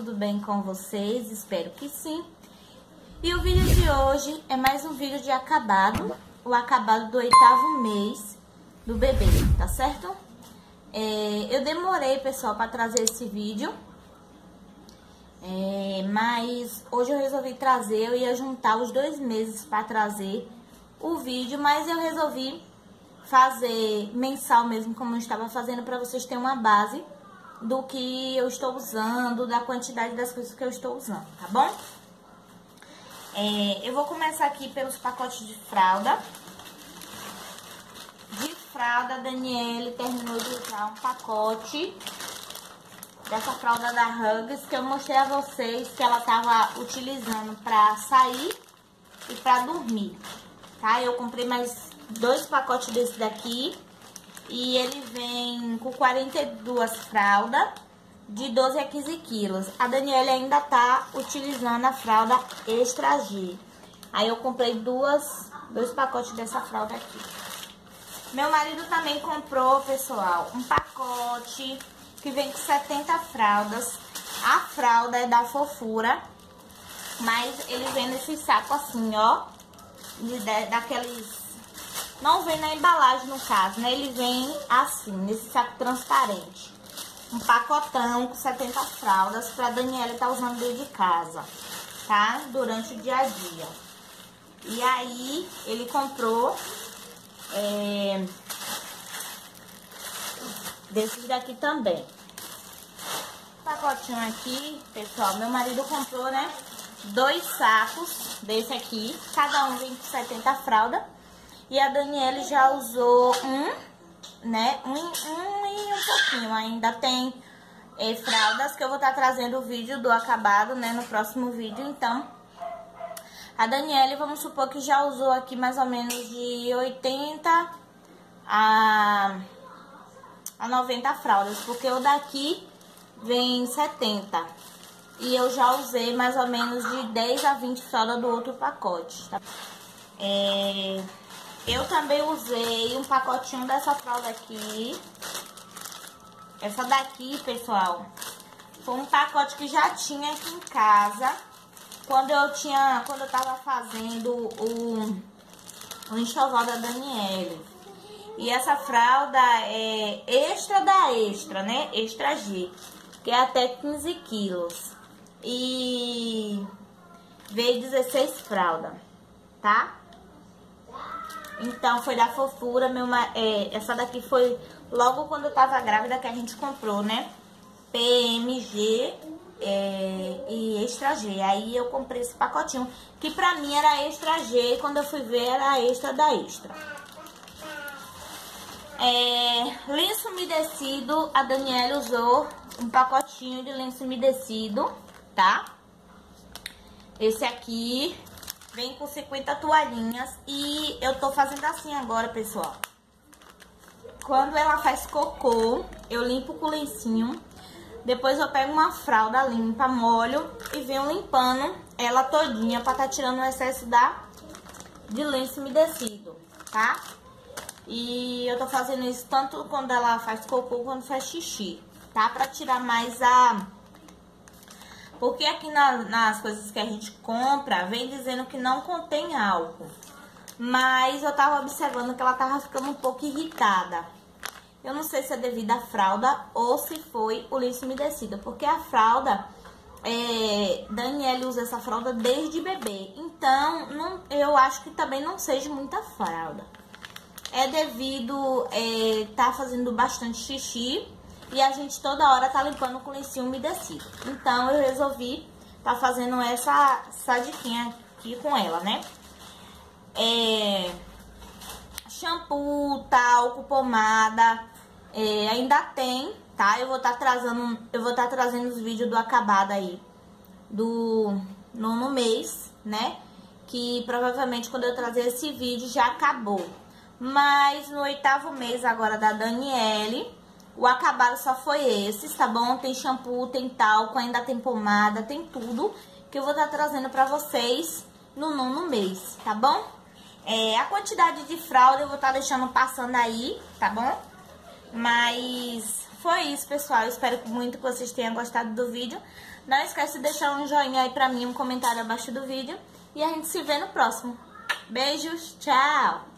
tudo bem com vocês? Espero que sim. E o vídeo de hoje é mais um vídeo de acabado, o acabado do oitavo mês do bebê, tá certo? É, eu demorei, pessoal, para trazer esse vídeo, é, mas hoje eu resolvi trazer, eu ia juntar os dois meses para trazer o vídeo, mas eu resolvi fazer mensal mesmo, como eu estava fazendo, para vocês terem uma base do que eu estou usando, da quantidade das coisas que eu estou usando, tá bom? É, eu vou começar aqui pelos pacotes de fralda. De fralda, a Daniele terminou de usar um pacote dessa fralda da Hugs, que eu mostrei a vocês que ela tava utilizando pra sair e pra dormir, tá? Eu comprei mais dois pacotes desse daqui e ele vem com 42 fraldas de 12 a 15 quilos. A Daniela ainda tá utilizando a fralda Extra G. Aí eu comprei duas, dois pacotes dessa fralda aqui. Meu marido também comprou, pessoal, um pacote que vem com 70 fraldas. A fralda é da fofura, mas ele vem nesse saco assim, ó, de, daqueles não vem na embalagem, no caso, né? Ele vem assim, nesse saco transparente. Um pacotão com 70 fraldas pra Daniela estar tá usando dentro de casa, tá? Durante o dia a dia. E aí, ele comprou é, desses daqui também. Pacotinho aqui, pessoal, meu marido comprou, né? Dois sacos desse aqui, cada um vem com 70 fraldas. E a Daniele já usou um, né? Um, um e um pouquinho. Ainda tem é, fraldas que eu vou estar tá trazendo o vídeo do acabado, né? No próximo vídeo. Então, a Daniele, vamos supor que já usou aqui mais ou menos de 80 a, a 90 fraldas. Porque o daqui vem 70. E eu já usei mais ou menos de 10 a 20 fraldas do outro pacote, tá? É... Eu também usei um pacotinho dessa fralda aqui. Essa daqui, pessoal, foi um pacote que já tinha aqui em casa. Quando eu tinha, quando eu tava fazendo o, o enxoval da Daniele. E essa fralda é extra da extra, né? Extra G. Que é até 15 quilos. E veio 16 fraldas, tá? Então, foi da fofura, meu, é, essa daqui foi logo quando eu tava grávida que a gente comprou, né? PMG é, e Extra G. Aí eu comprei esse pacotinho, que pra mim era Extra G, e quando eu fui ver era Extra da Extra. É, lenço umedecido, a Daniela usou um pacotinho de lenço umedecido, tá? Esse aqui Vem com 50 toalhinhas e eu tô fazendo assim agora, pessoal. Quando ela faz cocô, eu limpo com lencinho. Depois eu pego uma fralda limpa, molho e venho limpando ela todinha pra tá tirando o excesso da, de lenço umedecido, tá? E eu tô fazendo isso tanto quando ela faz cocô quanto faz xixi, tá? Pra tirar mais a porque aqui na, nas coisas que a gente compra, vem dizendo que não contém álcool. Mas eu tava observando que ela tava ficando um pouco irritada. Eu não sei se é devido à fralda ou se foi o lenço umedecido. Porque a fralda, é, Daniela usa essa fralda desde bebê. Então, não, eu acho que também não seja muita fralda. É devido é, tá fazendo bastante xixi e a gente toda hora tá limpando com lencinho umedecido. Então, eu resolvi tá fazendo essa, essa diquinha aqui com ela, né? É, shampoo, talco, pomada, é, ainda tem, tá? Eu vou estar tá trazendo, eu vou estar tá trazendo os vídeos do acabado aí, do nono mês, né? Que provavelmente quando eu trazer esse vídeo já acabou. Mas no oitavo mês agora da Daniele, o acabado só foi esses, tá bom? Tem shampoo, tem talco, ainda tem pomada, tem tudo que eu vou estar tá trazendo pra vocês no nono mês, tá bom? É, a quantidade de fralda eu vou estar tá deixando passando aí, tá bom? Mas foi isso, pessoal. Espero muito que vocês tenham gostado do vídeo. Não esquece de deixar um joinha aí pra mim, um comentário abaixo do vídeo. E a gente se vê no próximo. Beijos, tchau!